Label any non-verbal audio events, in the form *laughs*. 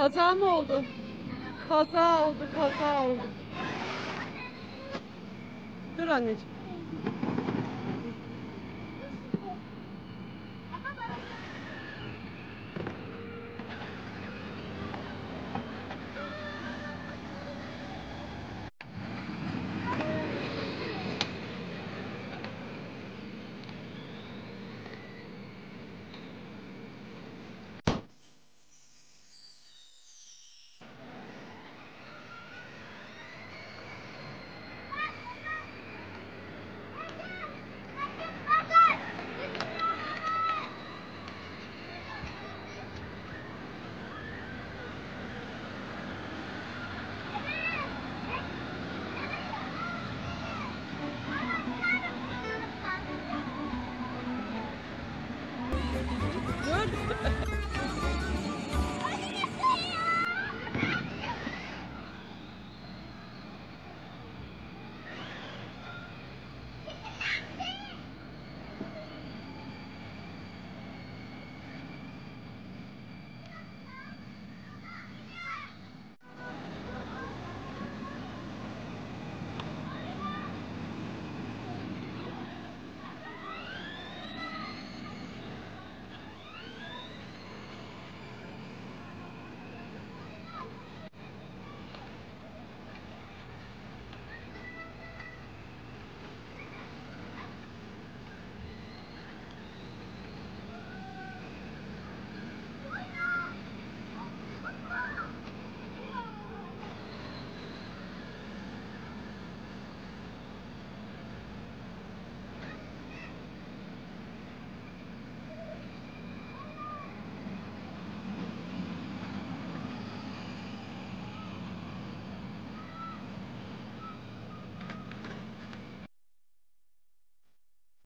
Kaza mı oldu? Kaza oldu, kaza oldu. Dur anneciğim. Dur. *laughs*